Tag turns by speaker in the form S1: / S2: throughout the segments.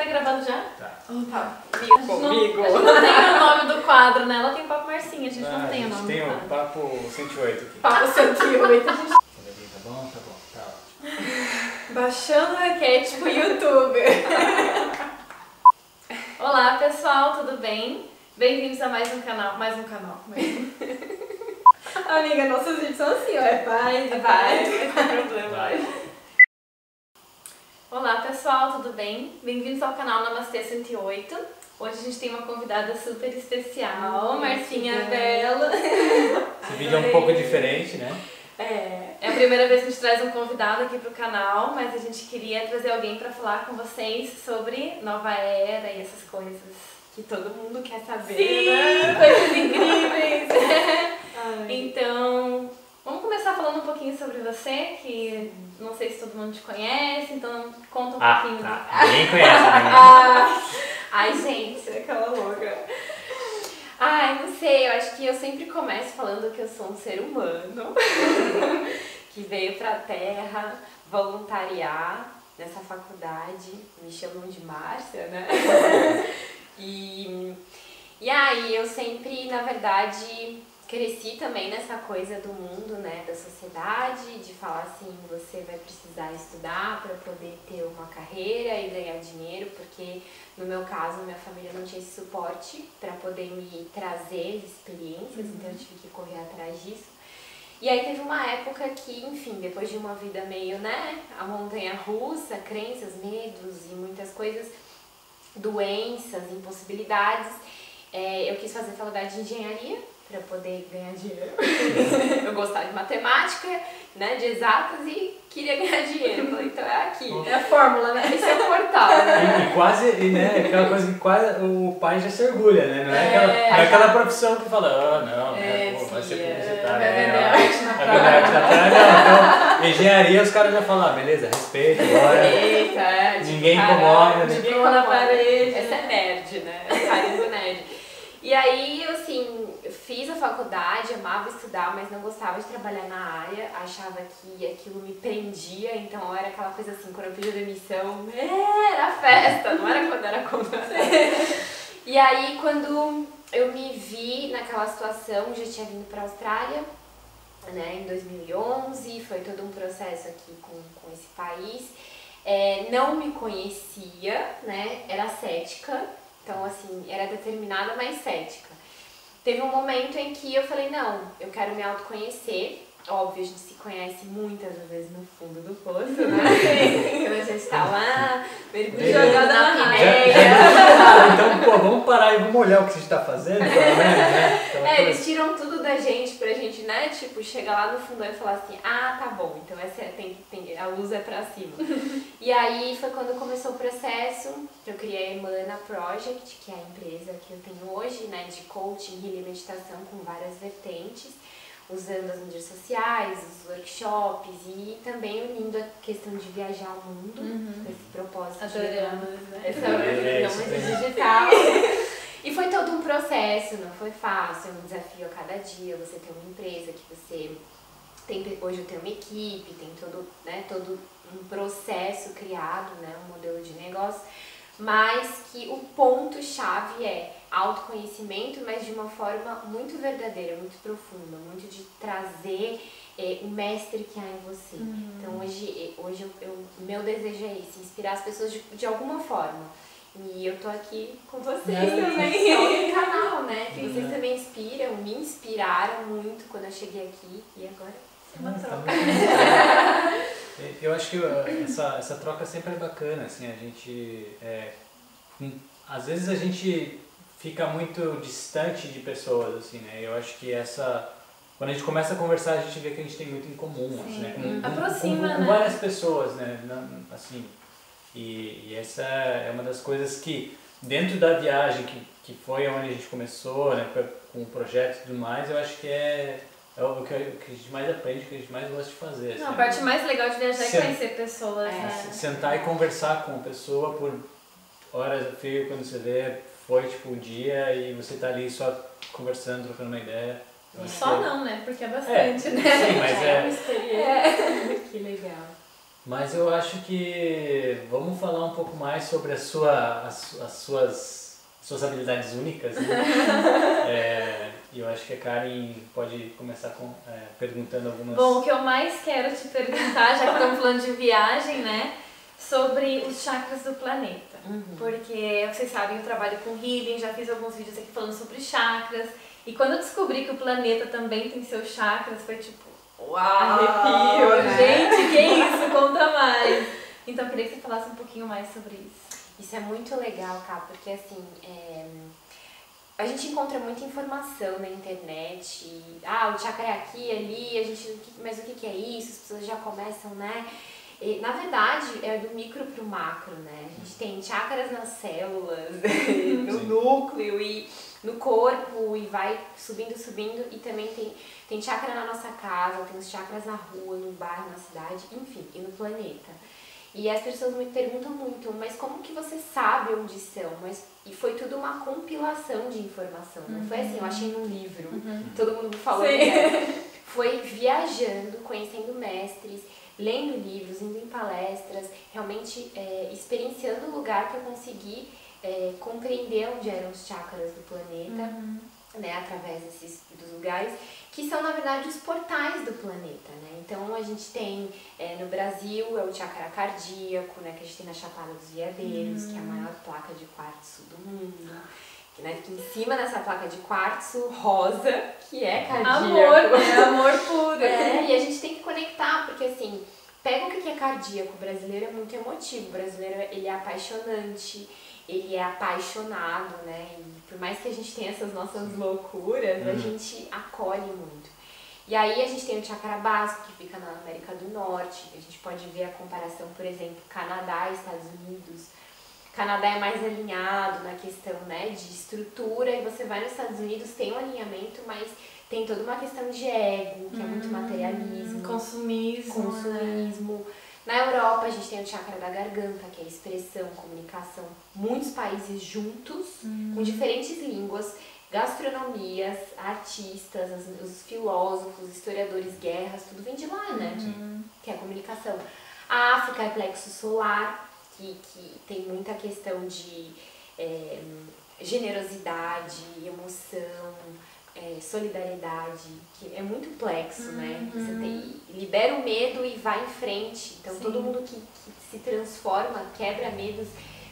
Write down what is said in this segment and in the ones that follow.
S1: Tá gravando já?
S2: Tá.
S3: Tá.
S1: Comigo. A gente não tem o nome do quadro, né? Ela tem Papo Marcinha, a gente
S2: Ah,
S1: não tem
S2: a
S1: o
S2: gente
S1: nome
S2: tem
S1: do
S2: o
S1: quadro.
S2: papo 108 aqui.
S1: Papo 108, a gente...
S2: Tá bom? Tá bom. Tá ótimo.
S3: Baixando arquétipo youtuber.
S1: Olá, pessoal, tudo bem? Bem-vindos a mais um canal. Mais um canal.
S3: Amiga, nossos vídeos são assim, ó. É paz, é
S1: Vai,
S3: paz.
S1: não tem problema.
S2: Vai.
S1: Olá, pessoal, tudo bem? Bem-vindos ao canal Namastê 108. Hoje a gente tem uma convidada super especial,
S3: Hum,
S1: Marcinha Bela.
S2: Esse vídeo é um pouco diferente, né?
S1: É, é a primeira vez que a gente traz um convidado aqui pro canal, mas a gente queria trazer alguém para falar com vocês sobre nova era e essas coisas.
S3: Que todo mundo quer saber,
S1: Sim,
S3: né?
S1: coisas incríveis!
S3: Ai.
S1: Então, vamos começar falando um pouquinho sobre você, que não sei se todo mundo te conhece, então conta um
S2: Ah,
S1: pouquinho.
S2: tá. Ninguém conhece, né?
S3: Ah, ai, gente, aquela louca. Ai, não sei, eu acho que eu sempre começo falando que eu sou um ser humano que veio pra Terra voluntariar nessa faculdade. Me chamam de Márcia, né? E, e aí eu sempre, na verdade, cresci também nessa coisa do mundo, né, da sociedade, de falar assim, você vai precisar estudar para poder ter uma carreira e ganhar dinheiro, porque no meu caso minha família não tinha esse suporte para poder me trazer experiências, então eu tive que correr atrás disso. E aí teve uma época que, enfim, depois de uma vida meio, né, a montanha russa, crenças, medos e muitas coisas, doenças, impossibilidades, é, eu quis fazer faculdade de engenharia para poder ganhar dinheiro. eu gostava de matemática, né, de exatas e queria ganhar dinheiro. Então é aqui.
S1: É a fórmula, né?
S3: Esse é o portal, né?
S2: E, e quase, e, né, aquela coisa que quase o pai já se orgulha, né? Não é, aquela,
S3: É.
S2: é aquela profissão que fala, ah, não,
S3: É,
S2: né, pô, vai ser
S3: filha,
S2: publicitário. né,
S1: na
S2: praia. Não, então, engenharia os caras já falam, ah, beleza, respeito, bora.
S3: Eita, é, tipo,
S2: Ninguém incomoda, né?
S3: Ninguém
S1: na
S3: incomoda.
S1: parede.
S3: Essa é nerd, né? E aí, eu, assim, fiz a faculdade, amava estudar, mas não gostava de trabalhar na área, achava que aquilo me prendia, então era aquela coisa assim, quando eu pedi demissão, era festa, não era quando era contratada. E aí, quando eu me vi naquela situação, já tinha vindo pra Austrália, né, em 2011, foi todo um processo aqui com, com esse país. É, não me conhecia, né, era cética, então assim, era determinada, mas cética. Teve um momento em que eu falei, não, eu quero me autoconhecer. Óbvio, a gente se conhece muitas vezes no fundo do poço, né? Quando a gente tá lá, mergulhando na
S2: já, então, pô, vamos parar e vamos olhar o que a gente tá fazendo, pelo menos, né? Aquela
S3: É,
S2: coisa.
S3: eles tiram tudo da gente pra gente, né? Tipo, chegar lá no fundão e falar assim, ah, tá bom, então essa é, tem, tem, a luz é pra cima. e aí foi quando começou o processo, eu criei a Emana Project, que é a empresa que eu tenho hoje, né? De coaching e meditação com várias vertentes, usando as mídias sociais, os workshops e também unindo a questão de viajar ao mundo, com esse propósito
S1: Adoramos, né?
S3: essa
S2: É,
S3: não
S2: isso
S3: é
S2: aí.
S3: digital. E foi todo um processo, não foi fácil, é um desafio a cada dia, você tem uma empresa que você tem, hoje eu tenho uma equipe, tem todo, né, todo um processo criado, né, um modelo de negócio, mas que o ponto chave é autoconhecimento, mas de uma forma muito verdadeira, muito profunda, muito de trazer é, o mestre que há em você. Então hoje, hoje eu, eu- o meu desejo é esse, inspirar as pessoas de, de alguma forma. E eu tô aqui com vocês
S2: É,
S3: também, no canal, né? Que vocês
S2: Uhum.
S3: também inspiram, me inspiraram muito quando eu cheguei aqui e agora é uma
S2: tá
S3: troca.
S2: bom. Eu acho que uh, essa, essa troca sempre é bacana, assim, a gente... é, hum, às vezes a gente fica muito distante de pessoas, assim, né? Eu acho que essa... Quando a gente começa a conversar, a gente vê que a gente tem muito em comum, assim, né? Com, com-
S1: Aproxima,
S2: com, com
S1: né?
S2: várias pessoas, né? Assim, e, e essa é uma das coisas que, dentro da viagem, que, que foi onde a gente começou, né? Com o projeto e tudo mais, eu acho que é... É o que, a gente mais aprende, o que a gente mais gosta de fazer.
S1: Não, a
S2: assim.
S1: parte mais legal de viajar é
S2: Sim.
S1: conhecer pessoas,
S3: É.
S1: né?
S2: Sentar e conversar com a pessoa por horas a fio, quando você vê, foi tipo o dia e você tá ali só conversando, trocando uma ideia. Eu acho
S1: Só
S2: que-
S1: não, né? Porque é
S2: É,
S1: bastante,
S2: sim,
S1: né?
S2: mas
S3: uma
S2: é.
S3: experiência. Que legal.
S2: Mas eu acho que vamos falar um pouco mais sobre a sua, as, as suas, suas habilidades únicas, né? é, e eu acho que a Karen pode começar com, é, perguntando algumas...
S1: Bom, o que eu mais quero te perguntar, já que estamos falando de viagem, né? Sobre os chakras do planeta. Uhum. Porque vocês sabem, eu trabalho com healing, já fiz alguns vídeos aqui falando sobre chakras. E quando eu descobri que o planeta também tem seus chakras, foi tipo, uau, arrepio, né? gente, que isso, conta mais. Então eu queria que você falasse um pouquinho mais sobre isso.
S3: Isso é muito legal, Cá, porque assim, é... a gente encontra muita informação na internet. E, ah, o chakra é aqui, ali, a gente, mas o que é isso? As pessoas já começam, né? E, na verdade, é do micro para o macro, né? A gente tem chakras nas células, no Sim. núcleo e no corpo e vai subindo, subindo. E também tem, tem chakra na nossa casa, tem os chakras na rua, no bairro, na cidade, enfim, e no planeta. E as pessoas me perguntam muito, mas como que você sabe onde são? Mas, e foi tudo uma compilação de informação, não uhum. foi assim, eu achei num livro, uhum. todo mundo falou que é. Foi viajando, conhecendo mestres, lendo livros, indo em palestras, realmente é, experienciando o lugar que eu consegui é, compreender onde eram os chakras do planeta, uhum. né, através desses dos lugares, que são na verdade os portais do planeta, né? Então a gente tem é, no Brasil é o chakra cardíaco, né, que a gente tem na Chapada dos Veadeiros, uhum. que é a uhum. maior placa de quartzo do mundo. Que, né, em cima dessa placa de quartzo rosa, que é cardíaco.
S1: Amor, é amor puro.
S3: É, e a gente tem que conectar, porque assim, pega o que é cardíaco, o brasileiro é muito emotivo, o brasileiro ele é apaixonante, ele é apaixonado, né? E por mais que a gente tenha essas nossas loucuras, uhum. a gente acolhe muito. E aí a gente tem o chakra básico, que fica na América do Norte. A gente pode ver a comparação, por exemplo, Canadá e Estados Unidos. Canadá é mais alinhado na questão né, de estrutura, e você vai nos Estados Unidos, tem um alinhamento, mas tem toda uma questão de ego, que hum, é muito hum, materialismo.
S1: Consumismo.
S3: Consumismo. Né? Na Europa, a gente tem o chakra da garganta, que é expressão, comunicação. Muitos países juntos, hum. com diferentes línguas, gastronomias, artistas, os filósofos, historiadores, guerras, tudo vem de lá, né? Uhum. Que é a comunicação. A África é plexo solar, que, que tem muita questão de é, generosidade, emoção, é, solidariedade, que é muito plexo, né? uhum. né? Você tem, libera o medo e vai em frente. Então Sim. todo mundo que, que, se transforma, quebra medos,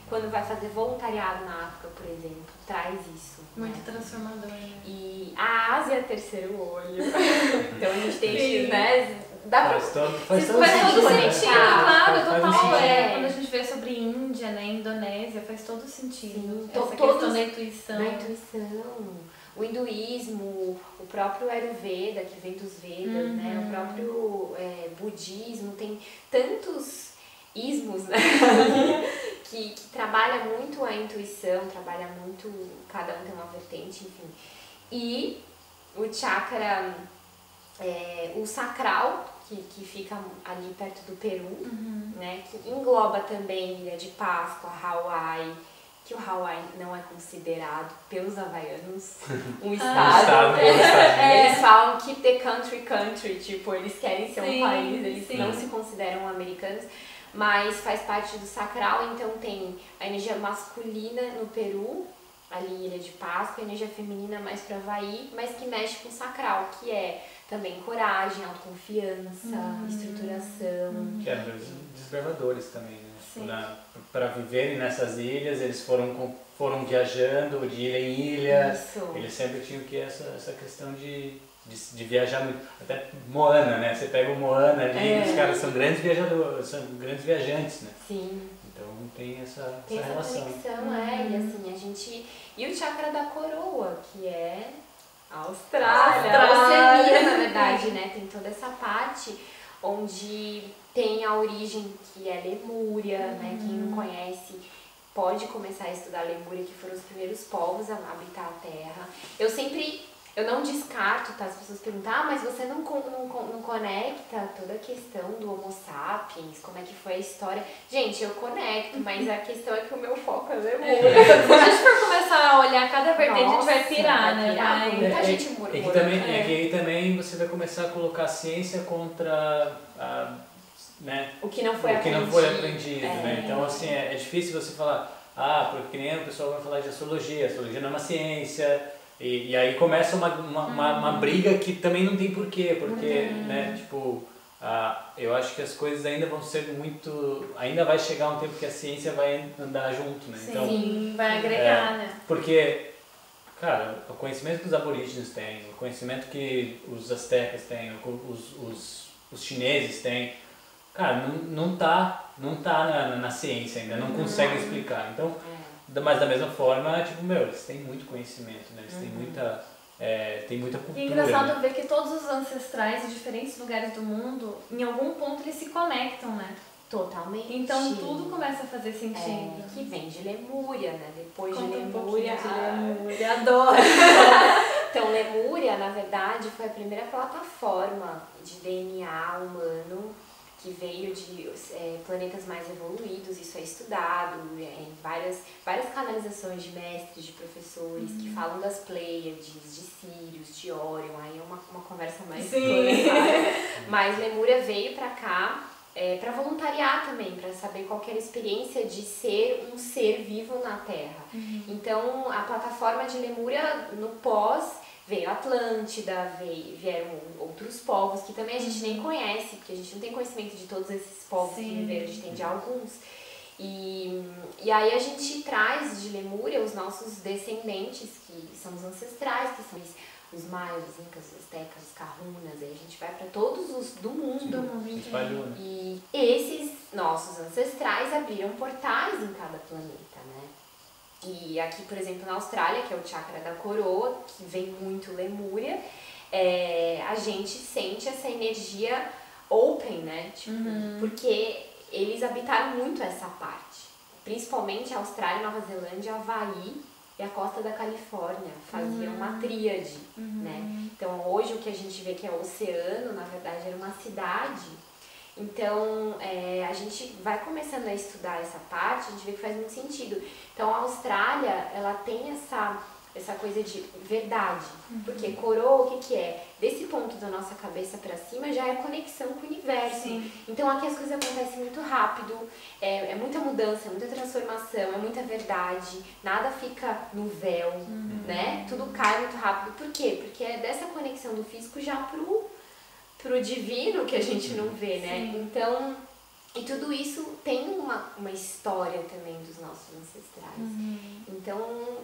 S3: quando vai fazer voluntariado na África, por exemplo, traz isso.
S1: Muito né? transformador. Né?
S3: E a Ásia é terceiro olho. então a gente tem, Sim. né? Dá
S2: pra... Faz todo, faz
S1: todo, faz todo sentido, sentido né? claro, total. É. Quando a gente vê sobre Índia, né, Indonésia, faz todo sentido. Sim, Essa todos, questão da intuição.
S3: Da intuição o hinduísmo, o próprio Ayurveda, que vem dos Vedas, uhum. né? o próprio é, budismo, tem tantos ismos né? que, que trabalha muito a intuição, trabalha muito, cada um tem uma vertente, enfim. E o chakra, é, o sacral, que, que fica ali perto do Peru, uhum. né? que engloba também Ilha de Páscoa, Hawaii, que o Hawaii não é considerado pelos havaianos um estado. um estado é, eles falam keep the country country, tipo, eles querem ser sim, um país, eles sim. não se consideram americanos, mas faz parte do sacral, então tem a energia masculina no Peru, ali Ilha de Páscoa, a energia feminina mais para Havaí, mas que mexe com o sacral, que é também coragem, autoconfiança, hum, estruturação.
S2: Que é dos desbravadores também, né? para viverem nessas ilhas, eles foram, foram viajando de ilha em ilha. Isso. Eles sempre tinham que essa, essa questão de, de, de, viajar muito. Até Moana, né? Você pega o Moana ali, é. os caras são grandes viajadores, são grandes viajantes, né?
S3: Sim.
S2: Então tem essa,
S3: tem
S2: essa,
S3: essa
S2: relação.
S3: conexão, é. E uhum. assim, a gente. E o chakra da coroa, que é a Austrália, a Oceania, na verdade, né? Tem toda essa parte onde tem a origem que é Lemúria, uhum. né? Quem não conhece pode começar a estudar Lemúria, que foram os primeiros povos a habitar a Terra. Eu sempre, eu não descarto, tá? As pessoas perguntam, ah, mas você não, não, não conecta toda a questão do Homo sapiens, como é que foi a história. Gente, eu conecto, mas a questão é que o meu foco é Lemúria.
S1: É. Se a gente for começar a olhar cada vertente, Nossa, a gente vai pirar, vai pirar
S3: né? Muita é, gente murmura.
S2: É que, também, é. é que aí também você vai começar a colocar a ciência contra a né?
S3: O que não foi
S2: o que
S3: aprendido.
S2: não foi aprendido,
S3: É.
S2: né? Então, assim, é, é difícil você falar, ah, porque nem a pessoa vai falar de astrologia, astrologia não é uma ciência, e, e aí começa uma, uma, uma, uma briga que também não tem porquê, porque, né, tipo, ah, eu acho que as coisas ainda vão ser muito, ainda vai chegar um tempo que a ciência vai andar junto, né? Então,
S1: Sim, vai agregar, né?
S2: porque, cara, o conhecimento que os aborígenes têm, o conhecimento que os astecas têm, os, os, os chineses têm, cara, não, não tá, não tá na, na ciência ainda, não consegue explicar. Então,
S3: É.
S2: da- mas da mesma forma, tipo, meu, eles têm muito conhecimento, né? Eles têm muita, é, têm muita
S1: E
S2: cultura.
S1: é engraçado
S2: né?
S1: ver que todos os ancestrais de diferentes lugares do mundo, em algum ponto eles se conectam, né?
S3: Totalmente.
S1: Então tudo começa a fazer
S3: É,
S1: sentido.
S3: que vem de Lemúria, né? Depois
S1: Conta
S3: de
S1: um
S3: Lemúria.
S1: pouquinho de
S3: a-
S1: Lemúria, adoro.
S3: Então, Lemúria, na verdade, foi a primeira plataforma de DNA humano que veio de é, planetas mais evoluídos. Isso é estudado é, em várias, várias canalizações de mestres, de professores que falam das Pleiades, de Sirius, de Orion. Aí é uma, uma conversa mais
S1: Sim.
S3: planetária. Mas Lemúria veio pra cá é, para voluntariar também, para saber qual que era a experiência de ser um ser vivo na Terra. Então, a plataforma de Lemúria, no pós, veio Atlântida, veio, vieram outros povos que também a gente nem conhece, porque a gente não tem conhecimento de todos esses povos que
S1: Sim.
S3: viveram, a gente tem de alguns. E, e aí a gente traz de Lemúria os nossos descendentes, que são os ancestrais, que são os, os maias, os incas, os astecas, os carrunas, aí a gente vai para todos os do mundo.
S1: Do
S2: espalhou, né?
S3: E esses nossos ancestrais abriram portais em cada planeta, né? E aqui, por exemplo, na Austrália, que é o chakra da coroa, que vem muito Lemúria, é, a gente sente essa energia open, né? Tipo, Porque eles habitaram muito essa parte. Principalmente a Austrália, Nova Zelândia, Havaí e a costa da Califórnia faziam uma tríade, né? Então hoje o que a gente vê que é o oceano, na verdade, era uma cidade. Então é, a gente vai começando a estudar essa parte, a gente vê que faz muito sentido. Então a Austrália, ela tem essa essa coisa de verdade. Porque coroa, o que, que é? Desse ponto da nossa cabeça pra cima já é conexão com o universo.
S1: Sim.
S3: Então aqui as coisas acontecem muito rápido, é, é muita mudança, é muita transformação, é muita verdade, nada fica no véu, né? Tudo cai muito rápido. Por quê? Porque é dessa conexão do físico já pro, pro divino que a gente não vê, né?
S1: Sim.
S3: Então, e tudo isso tem uma, uma história também dos nossos ancestrais. Então,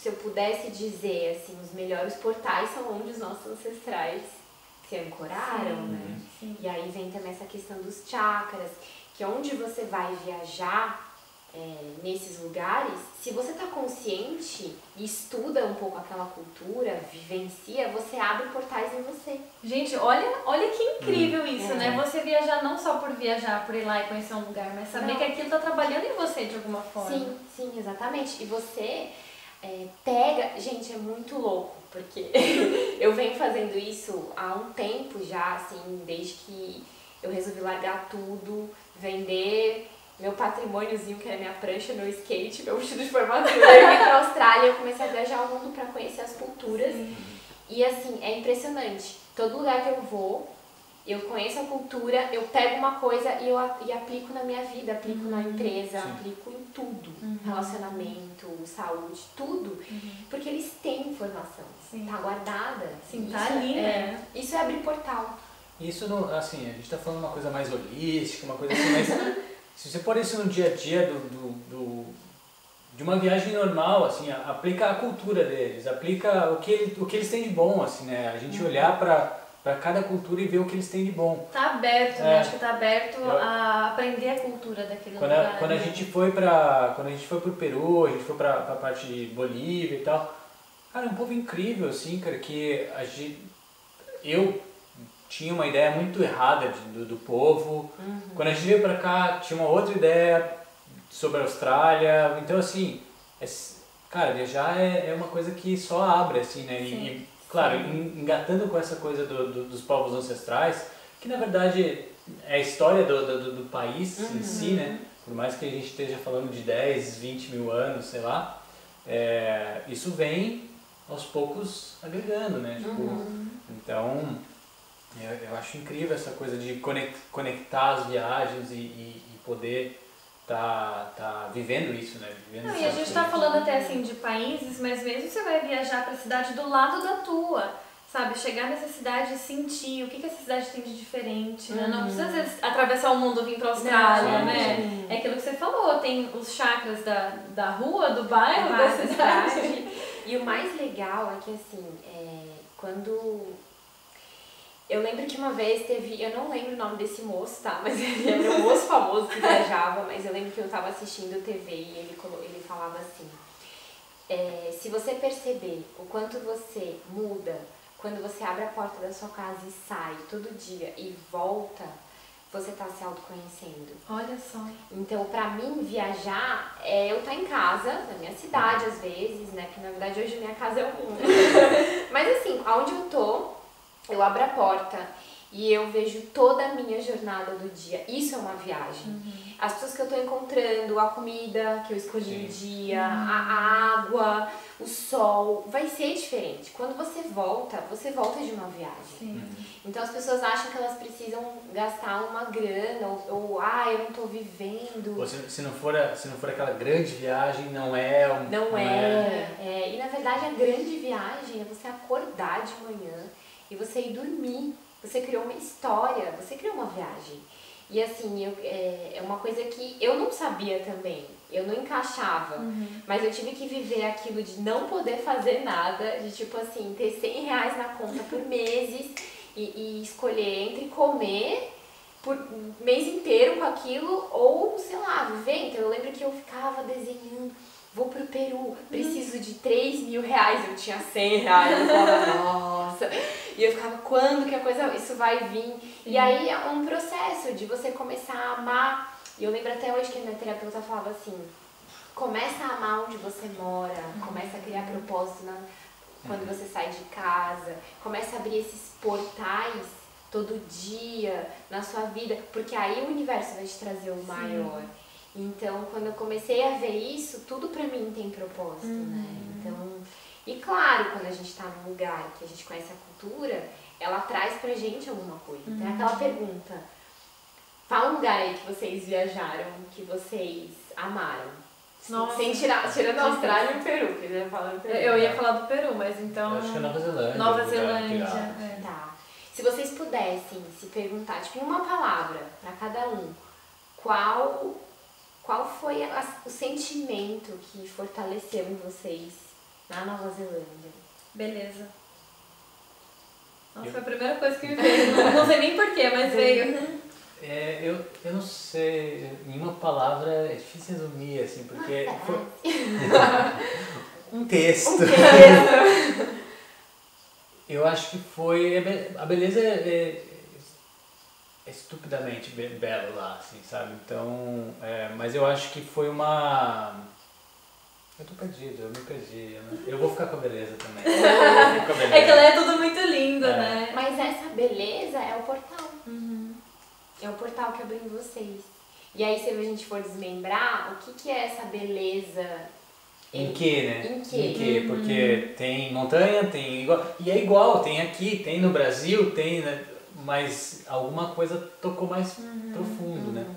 S3: se eu pudesse dizer, assim, os melhores portais são onde os nossos ancestrais se ancoraram,
S1: Sim,
S3: né?
S1: sim.
S3: E aí vem também essa questão dos chakras, que onde você vai viajar é, nesses lugares, se você está consciente e estuda um pouco aquela cultura, vivencia, você abre portais em você.
S1: Gente, olha, olha que incrível isso,
S3: É.
S1: né? Você viajar não só por viajar, por ir lá e conhecer um lugar, mas saber
S3: Não.
S1: que aquilo tá trabalhando em você de alguma forma.
S3: Sim, sim, exatamente. E você é, pega. Gente, é muito louco, porque eu venho fazendo isso há um tempo já, assim, desde que eu resolvi largar tudo, vender meu patrimôniozinho, que era minha prancha, meu skate, meu vestido de formatura. Eu vim pra Austrália, eu comecei a viajar o mundo pra conhecer as culturas. E assim, é impressionante. Todo lugar que eu vou, eu conheço a cultura, eu pego uma coisa e eu e aplico na minha vida, aplico na empresa,
S2: Sim.
S3: aplico em tudo. Relacionamento, saúde, tudo. Porque eles têm informação.
S1: Sim.
S3: Tá guardada.
S1: Sim,
S3: Isso
S1: tá ali,
S3: é,
S1: né?
S3: Isso é abrir portal.
S2: Isso não, assim, a gente tá falando uma coisa mais holística, uma coisa assim, mas se você pôr isso no dia a dia do, do, do- de uma viagem normal, assim, a- aplica a cultura deles, aplica o que, ele, o que eles têm de bom, assim, né? A gente olhar para para cada cultura e ver o que eles têm de bom.
S1: Tá aberto, né?
S2: É.
S1: Acho que tá aberto
S2: Eu-
S1: a aprender a cultura daquele
S2: Quando a,
S1: lugar.
S2: quando a
S1: né?
S2: gente foi para quando a gente foi pro Peru, a gente foi pra, pra parte de Bolívia e tal, cara, é um povo incrível, assim, cara, que a gente, eu tinha uma ideia muito errada de- do, do povo. Quando a gente veio pra cá, tinha uma outra ideia sobre a Austrália. Então, assim, é cara, viajar é, é uma coisa que só abre, assim, né? E, e, claro, en- engatando com essa coisa do, do- dos povos ancestrais, que na verdade é a história do, do, país em si, né? Por mais que a gente esteja falando de 10, 20 mil anos, sei lá, é, isso vem aos poucos agregando, né? Tipo, Então, Eu, eu acho incrível essa coisa de conectar as viagens e, e, e poder tá, tá vivendo isso, né? Vivendo
S1: Não, e a gente está falando até assim de países, mas mesmo você vai viajar para a cidade do lado da tua, sabe? Chegar nessa cidade e sentir o que, que essa cidade tem de diferente, né? Não precisa às vezes atravessar o mundo vir para Austrália, Não, né? Sim. É aquilo que você falou, tem os chakras da, da rua, do bairro, da cidade.
S3: E o mais legal é que assim, é, quando eu lembro que uma vez teve, eu não lembro o nome desse moço, tá? Mas ele era um moço famoso que viajava, mas eu lembro que eu tava assistindo TV e ele, ele falava assim: é, se você perceber o quanto você muda quando você abre a porta da sua casa e sai todo dia e volta, você tá se autoconhecendo.
S1: Olha só.
S3: Então, pra mim, viajar é eu estar tá em casa, na minha cidade às vezes, né? Porque na verdade hoje minha casa é o mundo. Mas assim, aonde eu tô, eu abro a porta e eu vejo toda a minha jornada do dia. Isso é uma viagem. Uhum. As pessoas que eu estou encontrando, a comida que eu escolhi no dia, uhum. a água, o sol, vai ser diferente. Quando você volta, você volta de uma viagem. Uhum. Então as pessoas acham que elas precisam gastar uma grana ou, ou ah, eu não estou vivendo.
S2: Ou se, se, não for a, se não for aquela grande viagem, não é um,
S3: Não, não é. é. é. E na verdade a grande viagem é você acordar de manhã e você ir dormir. Você criou uma história, você criou uma viagem. E assim, eu, é, é uma coisa que eu não sabia também. Eu não encaixava. Uhum. Mas eu tive que viver aquilo de não poder fazer nada, de tipo assim, ter 100 reais na conta por meses e, e escolher entre comer por mês inteiro com aquilo ou, sei lá, viver. Então eu lembro que eu ficava desenhando vou pro Peru, preciso de 3 mil reais, eu tinha 100 reais, eu falava, nossa, e eu ficava, quando que a coisa, isso vai vir? E aí é um processo de você começar a amar, e eu lembro até hoje que a minha terapeuta falava assim, começa a amar onde você mora, começa a criar propósito na, quando uhum. você sai de casa, começa a abrir esses portais todo dia na sua vida, porque aí o universo vai te trazer o maior. Sim. Então, quando eu comecei a ver isso, tudo pra mim tem propósito, uhum. né? Então, e claro, quando a gente tá num lugar que a gente conhece a cultura, ela traz pra gente alguma coisa. Uhum. Tem aquela pergunta, fala um lugar aí que vocês viajaram, que vocês amaram. Nossa. Sem tirar, tirando a Austrália e o Peru, que eu ia falar do Peru.
S1: Eu ia falar do Peru, mas então.
S2: Eu acho que é Nova Zelândia.
S1: Nova Zelândia.
S3: É. Tá. Se vocês pudessem se perguntar, tipo, uma palavra para cada um, qual qual foi a, o sentimento que fortaleceu em vocês na Nova Zelândia?
S1: Beleza. Nossa, foi a primeira coisa que me veio. não, sei nem porquê, mas veio.
S2: É, eu, eu não sei, em uma palavra é difícil resumir, assim, porque foi um texto. Um texto. eu acho que foi. A beleza é, é estupidamente belo lá, assim, sabe? Então, é, mas eu acho que foi uma... Eu tô perdido, eu me perdi. Eu vou ficar com a beleza também.
S1: a beleza. É que ela é tudo muito lindo, é. né?
S3: Mas essa beleza é o portal. Uhum. É o portal que abriu em vocês. E aí, se a gente for desmembrar, o que, que é essa beleza
S2: em que, né?
S3: Em que?
S2: Em que? Porque uhum. tem montanha, tem igual. E é igual, tem aqui, tem no Brasil, tem. Né? mas alguma coisa tocou mais uhum, profundo, né? uhum. né?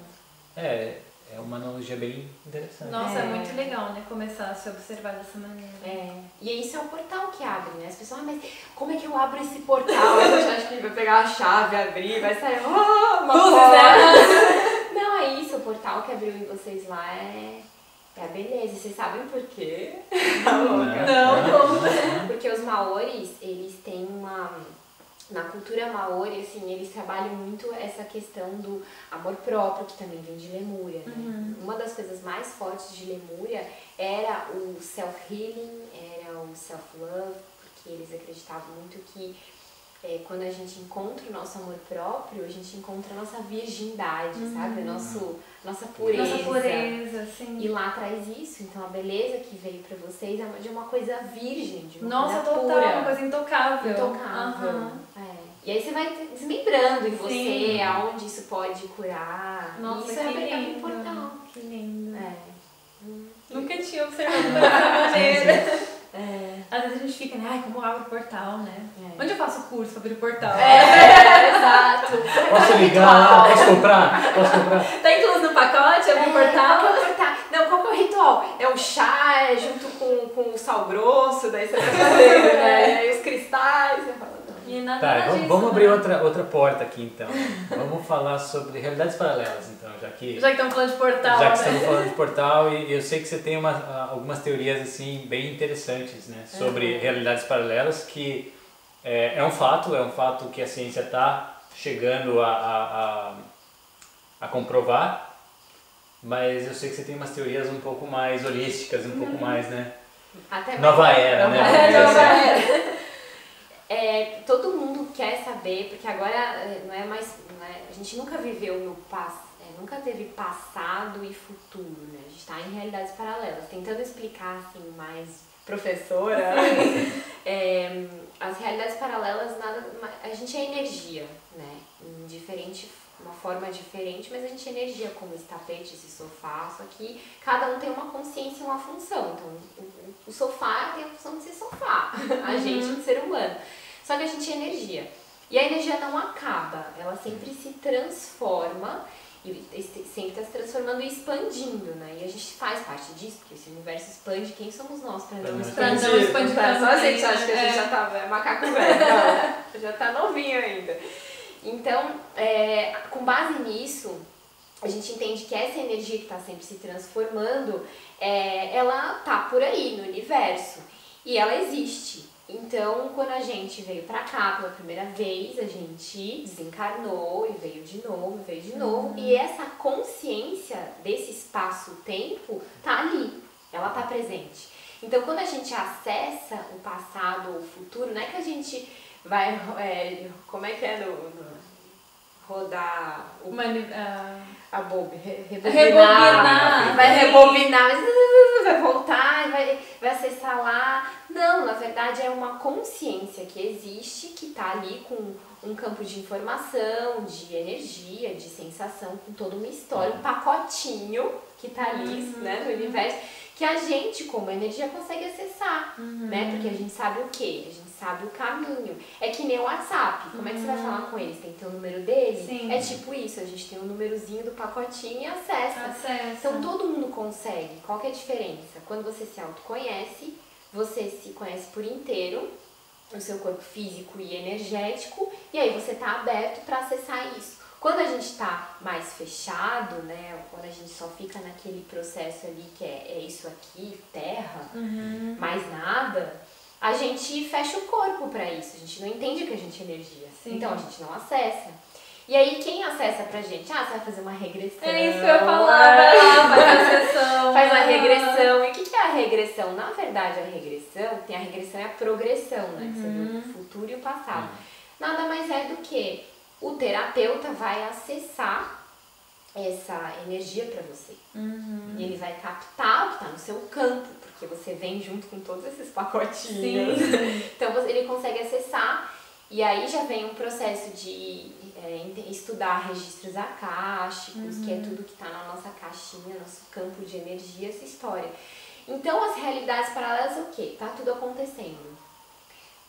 S2: É, é uma analogia bem interessante.
S1: Nossa, é. é. muito legal, né? Começar a se observar dessa maneira.
S3: É. E isso é o portal que abre, né? As pessoas, ah, mas como é que eu abro esse portal? a gente acha que vai pegar a chave, abrir, vai sair oh, uma Luzes, Não, é isso, o portal que abriu em vocês lá é, é a beleza. Vocês sabem por quê?
S1: Não, não, como?
S3: Porque os maores, eles têm uma na cultura maori, assim, eles trabalham muito essa questão do amor próprio, que também vem de Lemúria, né? Uhum. Uma das coisas mais fortes de Lemúria era o self-healing, era o self-love, porque eles acreditavam muito que é, quando a gente encontra o nosso amor próprio, a gente encontra a nossa virgindade, uhum. sabe? Nosso, nossa pureza.
S1: Nossa pureza, sim.
S3: E lá traz isso. Então a beleza que veio pra vocês é de uma coisa virgem, de uma
S1: nossa,
S3: coisa
S1: total,
S3: pura.
S1: uma coisa intocável.
S3: Intocável. Uhum. É. E aí você vai desmembrando em você sim. aonde isso pode curar.
S1: Nossa,
S3: isso
S1: que
S3: é
S1: lindo.
S3: portal.
S1: Que lindo.
S3: É.
S1: Nunca tinha observado dessa maneira.
S3: É.
S1: Às vezes a gente fica, né? Ai, como abre o portal, né?
S3: É.
S1: Onde eu faço curso sobre o portal?
S3: É, exato.
S2: Posso ligar? Posso comprar? Posso comprar?
S1: Tá incluso no pacote, abre o portal?
S3: Qual é o portal? Não, qual que é o ritual? É o chá, é junto com, com o sal grosso, daí você vai fazer, né? E aí os cristais, você fala.
S1: E nada
S2: Tá, vamos,
S1: disso,
S2: vamos
S1: né?
S2: abrir outra, outra porta aqui então. Vamos falar sobre realidades paralelas então, já que,
S1: Já que estamos falando de portal,
S2: já que
S1: né?
S2: estamos falando de portal e eu sei que você tem uma, ah, algumas teorias assim bem interessantes né, sobre
S3: Uhum.
S2: realidades paralelas que é, é um fato, é um fato que a ciência está chegando a, a, a, a comprovar, mas eu sei que você tem umas teorias um pouco mais holísticas, um pouco mais, né?
S3: Até
S2: Nova era, né? Assim.
S3: nova era. É, todo mundo quer saber, porque agora é, não é mais. não é- a gente nunca viveu no passado, nunca teve passado e futuro, né? A gente está em realidades paralelas. Tentando explicar assim, mais professora, é, as realidades paralelas, nada, a gente é energia, né? Em diferente, uma forma diferente, mas a gente é energia, como esse tapete, esse sofá, só que cada um tem uma consciência e uma função. Então, o, o sofá tem a função de ser sofá, a gente, o ser humano. Só que a gente é energia. E a energia não acaba, ela sempre se transforma e sempre está se transformando e expandindo, né? E a gente faz parte disso, porque esse universo expande, quem somos nós para
S2: Pra
S3: não
S2: não
S3: expandir?
S1: Pra não expandir
S3: Só a
S1: também,
S3: gente acha que a gente
S1: é.
S3: já tá velho, macaco velho, não, já tá novinho ainda. Então, é, com base nisso, a gente entende que essa energia que está sempre se transformando, é, ela tá por aí no universo e ela existe. Então, quando a gente veio pra cá pela primeira vez, a gente desencarnou e veio de novo, veio de novo, e essa consciência desse espaço-tempo tá ali, ela tá presente. Então, quando a gente acessa o passado ou o futuro, não é que a gente vai, é, como é que é no, no- rodar o
S1: Mani- ah,
S3: a bob, re-
S1: Rebobinar.
S3: vai rebobinar, mas vai voltar, e vai, vai acessar lá. Não, na verdade é uma consciência que existe, que está ali com um campo de informação, de energia, de sensação, com toda uma história, um pacotinho que está ali né, no universo, que a gente, como energia, consegue acessar, né? Porque a gente sabe o quê? A gente sabe o caminho. É que nem o WhatsApp. Como é que você vai falar com eles? Tem que ter o número dele?
S1: Sim.
S3: É tipo isso, a gente tem o númerozinho do pacotinho e acessa.
S1: acesso.
S3: Então todo mundo consegue. Qual que é a diferença? Quando você se autoconhece, você se conhece por inteiro, o seu corpo físico e energético, e aí você está aberto para acessar isso. Quando a gente está mais fechado, né, quando a gente só fica naquele processo ali que é, é isso aqui, terra,
S1: Uhum.
S3: mais nada, a gente fecha o corpo para isso. A gente não entende que a gente é energia.
S1: Sim.
S3: Então a gente não acessa. E aí quem acessa pra gente? Ah, você vai fazer uma regressão.
S1: É isso que eu falar, vai lá, faz a sessão.
S3: Faz uma regressão. E o que que é a regressão? Na verdade, a regressão, tem a regressão e a progressão, né? Que seria o futuro e o passado. Nada mais é do que o terapeuta vai acessar essa energia para você. E ele vai captar o que está no seu campo, porque você vem junto com todos esses pacotinhos. Então você- ele consegue acessar e aí já vem um processo de é, estudar registros acásticos, que é tudo que está na nossa caixinha, nosso campo de energia, essa história. Então as realidades paralelas o quê? Tá tudo acontecendo.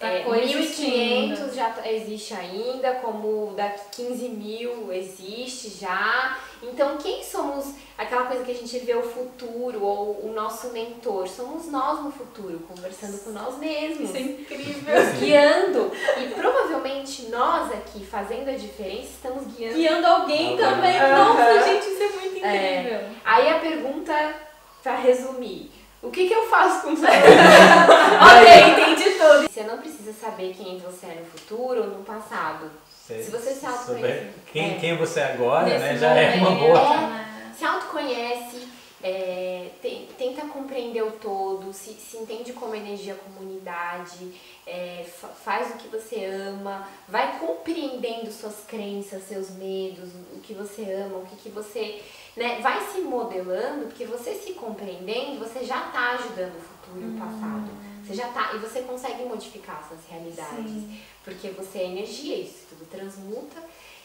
S1: Tá
S3: É,
S1: coexistindo.
S3: 1500 já existe ainda, como daqui 15 mil existe já. Então, quem somos aquela coisa que a gente vê o futuro ou o nosso mentor? Somos nós no futuro, conversando com nós mesmos.
S1: Isso é incrível.
S3: Nos guiando. E provavelmente nós aqui, fazendo a diferença, estamos guiando.
S1: Guiando alguém também.
S3: Aham.
S1: Nossa, gente, isso é muito incrível.
S3: É. Aí a pergunta, pra resumir. O que, que eu faço com isso?
S1: ok, entendi tudo.
S3: Você não precisa saber quem você é no futuro ou no passado.
S2: Se,
S3: Se você se
S2: souber
S3: autoconhecer.
S2: quem,
S3: É.
S2: quem você é agora, né, já é uma boa.
S1: né?
S3: Se autoconhece, é, te- tenta compreender o todo, se, se entende como energia, como unidade, é, fa- faz o que você ama, vai compreendendo suas crenças, seus medos, o, que você ama, o que, que você. Né, vai se modelando, porque você se compreendendo, você já está ajudando o futuro e o passado. Você já tá, e você consegue modificar suas realidades.
S1: Sim.
S3: Porque você é energia, isso tudo transmuta.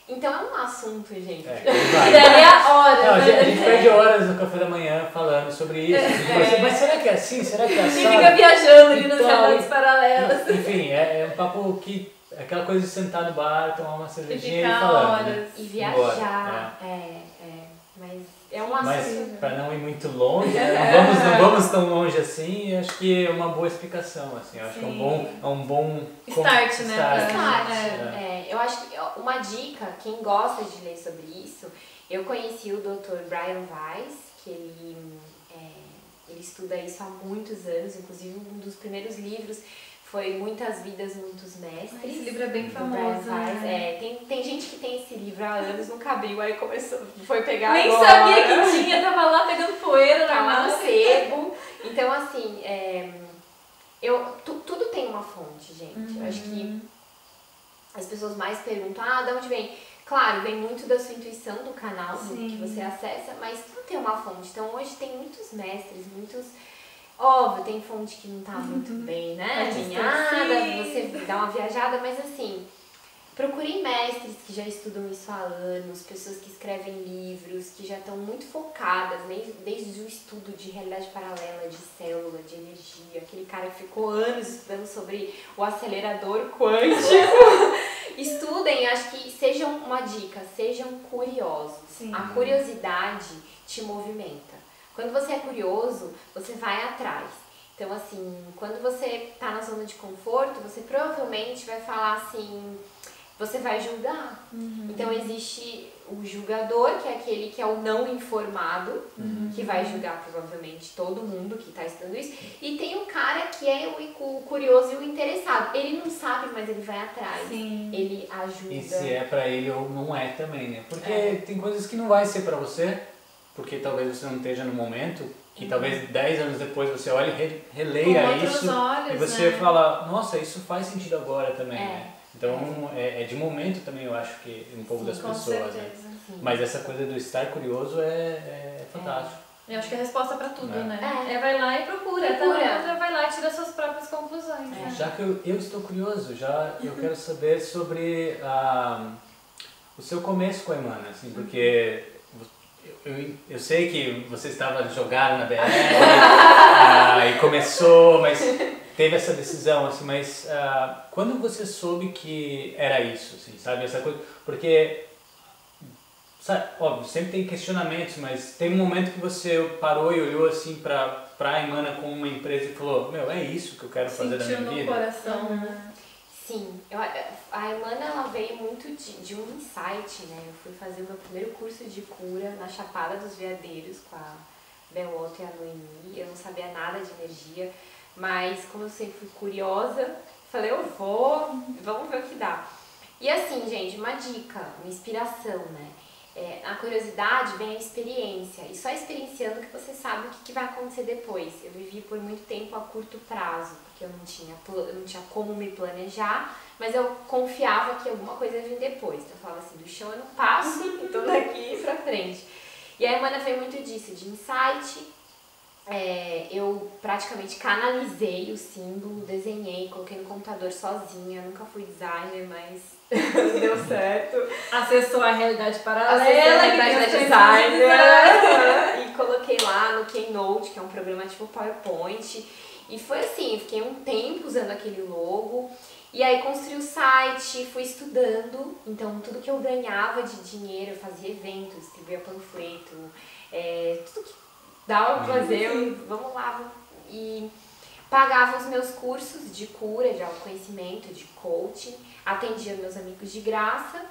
S3: Então é um assunto, gente. É,
S1: Daria horas.
S2: Não, a gente, a gente perde horas no café da manhã falando sobre isso. É. Mas, será que é assim? Será que é assim?
S1: Fica viajando ali nas realidades paralelas.
S2: Enfim, é, é um papo que é aquela coisa de sentar no bar, tomar uma cervejinha e, e falar. Né?
S3: E viajar. É. é, é. Mas é um assunto.
S2: Mas para não ir muito longe, né? não, vamos, não vamos tão longe assim, acho que é uma boa explicação. Assim, acho Sim. que é um bom. É um bom
S1: start, né?
S3: Start. start. É. é. eu acho que uma dica, quem gosta de ler sobre isso, eu conheci o Dr. Brian Weiss, que ele, é, ele estuda isso há muitos anos, inclusive um dos primeiros livros foi Muitas Vidas, Muitos Mestres.
S1: Esse livro é bem famoso. Né?
S3: É, tem, tem gente que tem esse livro há anos, nunca abriu, aí começou, foi pegar
S1: Nem
S3: agora.
S1: sabia que tinha, tava lá pegando poeira
S3: lá no sebo. Então, assim, é, eu, tu, tudo tem uma fonte, gente. Uhum. Eu acho que uhum. as pessoas mais perguntam, ah, de onde vem? Claro, vem muito da sua intuição do canal, do que você acessa, mas tudo tem uma fonte. Então, hoje tem muitos mestres, muitos Óbvio, tem fonte que não tá muito uhum. bem, né? Alinhada, você dá uma viajada, mas assim, procure mestres que já estudam isso há anos, pessoas que escrevem livros, que já estão muito focadas, desde, desde o estudo de realidade paralela, de célula, de energia, aquele cara que ficou anos estudando sobre o acelerador quântico. Estudem, acho que sejam uma dica, sejam curiosos. Sim. A curiosidade te movimenta. Quando você é curioso, você vai atrás. Então, assim, quando você tá na zona de conforto, você provavelmente vai falar assim, você vai julgar. Uhum. Então, existe o julgador, que é aquele que é o não informado, uhum. que vai julgar provavelmente todo mundo que está estudando isso. E tem o cara que é o curioso e o interessado. Ele não sabe, mas ele vai atrás. Sim. Ele ajuda.
S2: E se é para ele ou não é também, né? Porque é. tem coisas que não vai ser para você porque talvez você não esteja no momento, que uhum. talvez 10 anos depois você olhe e releia isso
S1: olhos,
S2: e você
S1: né?
S2: fala, nossa, isso faz sentido agora também, é. né? Então é, é, de momento também eu acho que um pouco Sim, das pessoas, né? Mas essa coisa do estar curioso é, é fantástico.
S1: Eu acho que é a resposta para tudo, é. né? É. é. vai lá e procura. procura. Então, vai lá e tira suas próprias conclusões. Né?
S2: Já que eu, eu estou curioso, já eu quero saber sobre ah, o seu começo com a Emana, assim, porque eu, eu sei que você estava jogado na BR uh, e começou, mas teve essa decisão, assim, mas uh, quando você soube que era isso, assim, sabe, essa coisa, porque, sabe, óbvio, sempre tem questionamentos, mas tem um momento que você parou e olhou, assim, para a Imana como uma empresa e falou, meu, é isso que eu quero fazer
S1: Sentiu
S2: da minha vida?
S1: no coração, né?
S3: Sim, eu, a Emana ela veio muito de, de, um insight, né? Eu fui fazer o meu primeiro curso de cura na Chapada dos Veadeiros com a Belotto e a Noemi. Eu não sabia nada de energia, mas como eu sempre fui curiosa, falei, eu vou, vamos ver o que dá. E assim, gente, uma dica, uma inspiração, né? É, a curiosidade vem a experiência, e só experienciando que você sabe o que, que, vai acontecer depois. Eu vivi por muito tempo a curto prazo, porque eu não tinha, eu não tinha como me planejar, mas eu confiava que alguma coisa ia vir depois. Então eu falava assim, do chão eu não passo, então daqui pra frente. E a Emana veio muito disso, de insight, é, eu praticamente canalizei o símbolo, desenhei, coloquei no computador sozinha, nunca fui designer, mas deu certo.
S1: Acessou a realidade paralela,
S3: Acessou a realidade da designer e coloquei lá no Keynote, que é um programa tipo PowerPoint. E foi assim, fiquei um tempo usando aquele logo. E aí construí o site, fui estudando, então tudo que eu ganhava de dinheiro, eu fazia eventos, distribuía panfleto, é, tudo que dava pra fazer, eu, vamos lá. E pagava os meus cursos de cura, de autoconhecimento, de coaching, atendia meus amigos de graça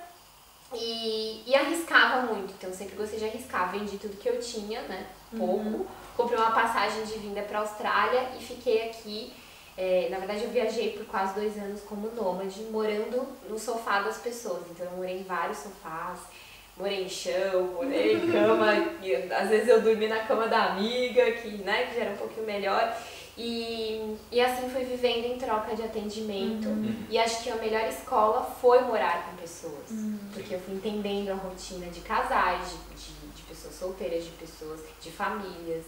S3: e, e arriscava muito. Então sempre gostei de arriscar, vendi tudo que eu tinha, né? Pouco. Uhum. Comprei uma passagem de vinda para Austrália e fiquei aqui. É, na verdade, eu viajei por quase dois anos como nômade, morando no sofá das pessoas. Então, eu morei em vários sofás, morei em chão, morei em cama, e, às vezes eu dormi na cama da amiga, que, né, que já era um pouquinho melhor. E, e assim fui vivendo em troca de atendimento. Uhum. E acho que a melhor escola foi morar com pessoas. Uhum. Porque eu fui entendendo a rotina de casais, de, de, de pessoas solteiras, de pessoas, de famílias,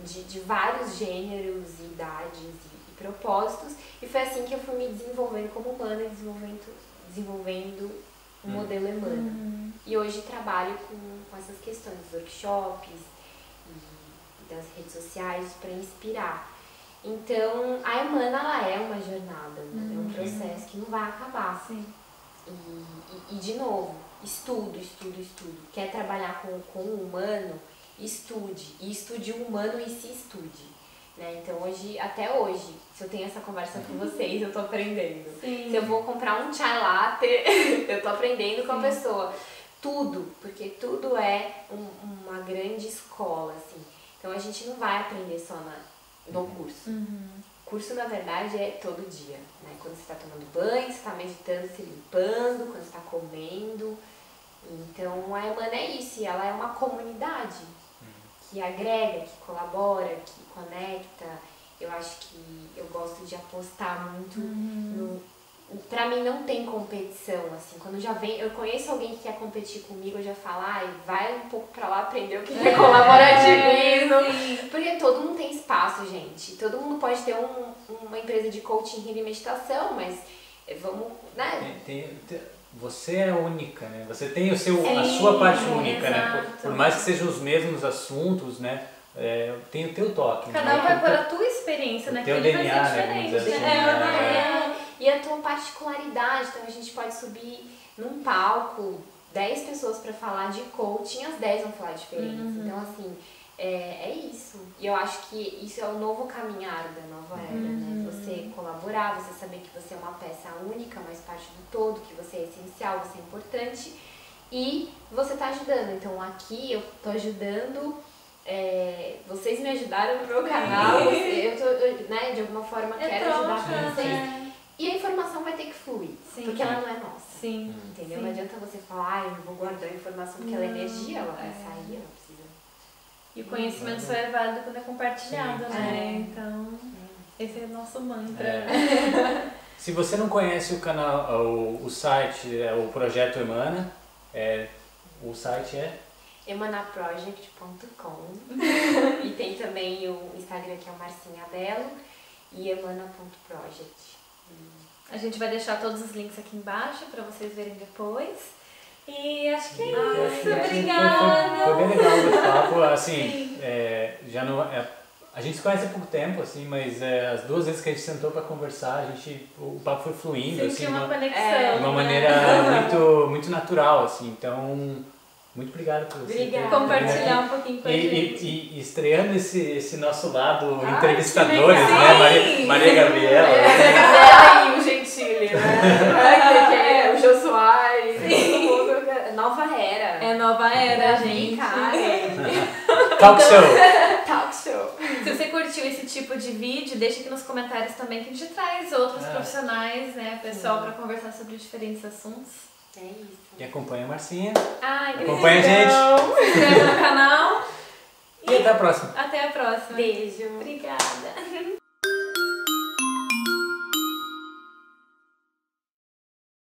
S3: de, de vários gêneros e idades e, e, propósitos. E foi assim que eu fui me desenvolvendo como humana e desenvolvendo, desenvolvendo o modelo Emana. Uhum. E hoje trabalho com, com essas questões dos workshops e das redes sociais para inspirar. Então, a Emana ela é uma jornada, né? é um uhum. processo que não vai acabar.
S1: Sim.
S3: E, e, e, de novo, estudo, estudo, estudo. Quer trabalhar com, com o humano? Estude. E estude o humano e se estude. Né? Então hoje, até hoje, se eu tenho essa conversa com vocês, eu tô aprendendo.
S1: Sim.
S3: Se eu vou comprar um chai latte, eu tô aprendendo com a pessoa. Tudo, porque tudo é um, uma grande escola, assim. Então a gente não vai aprender só na, no curso.
S1: Uhum.
S3: Curso, na verdade, é todo dia. Né? Quando você está tomando banho, você está meditando, se limpando, quando você está comendo. Então a Emana é isso, e ela é uma comunidade que agrega, que colabora, que conecta. Eu acho que eu gosto de apostar muito uhum. no. Pra mim não tem competição, assim, quando já vem, eu conheço alguém que quer competir comigo, eu já falo, ai, vai um pouco pra lá aprender o que é, é colaborativismo. É, porque todo mundo tem espaço, gente. Todo mundo pode ter um, uma empresa de coaching e meditação, mas vamos, né?
S2: Tem, tem, tem você é única, né? Você tem o seu, Sim, a sua parte única, né? Por, por, mais que sejam os mesmos assuntos, né? É, tem o teu toque.
S1: Cada
S2: né?
S1: um vai pôr a tua experiência naquele
S2: teu DNA, vai ser diferente. Né?
S3: Assim, é, é, e a tua particularidade, então a gente pode subir num palco 10 pessoas para falar de coaching, as 10 vão falar diferente. Uhum. Então, assim, é, é isso. E eu acho que isso é o novo caminhar da nova era, né? uhum. né? Você colaborar, você saber que você é uma peça única, mas parte do todo, que você é essencial, você é importante e você está ajudando. Então aqui eu estou ajudando, é, vocês me ajudaram no meu canal, eu tô, né, de alguma forma
S1: é
S3: quero
S1: troca,
S3: ajudar vocês. Né? E a informação vai ter que fluir,
S1: Sim.
S3: porque ela não é nossa.
S1: Sim.
S3: Entendeu?
S1: Sim.
S3: Não adianta você falar, ah, eu vou guardar a informação, porque não, ela é energia, ela vai é. sair, ela
S1: e o conhecimento só é válido quando é compartilhado, Sim. né? É. Então, esse é o nosso mantra. É.
S2: Se você não conhece o canal, o, o site, é o projeto Emana, é, o site é
S3: emanaproject.com e tem também o Instagram que é o Marcinha Belo e emana.project.
S1: A gente vai deixar todos os links aqui embaixo para vocês verem depois. E acho que é isso. Obrigada.
S2: Foi, foi, bem legal o papo. Assim, é, já não, é, a gente se conhece há pouco tempo, assim, mas é, as duas vezes que a gente sentou para conversar, a gente, o papo foi fluindo,
S1: Senti
S2: assim,
S1: uma,
S2: uma
S1: conexão, é,
S2: de uma
S1: né?
S2: maneira muito, muito natural, assim. Então, muito obrigado por você
S1: Obrigada. compartilhar um pouquinho com a gente.
S2: E, e, estreando esse, esse nosso lado ah, entrevistadores, né? Maria, Maria Gabriela.
S3: É, Maria Gabriela e o Gentili, né? é, o Jô Soares. Nova era.
S1: É nova era, gente.
S2: Talk show.
S3: Talk show.
S1: Se você curtiu esse tipo de vídeo, deixa aqui nos comentários também que a gente traz outros é. profissionais, né, pessoal, para conversar sobre diferentes assuntos.
S3: É isso.
S2: E acompanha a Marcinha.
S1: Ai,
S2: acompanha a gente.
S1: Se inscreva no canal.
S2: E, e até a próxima.
S1: Até a próxima.
S3: Beijo.
S1: Obrigada.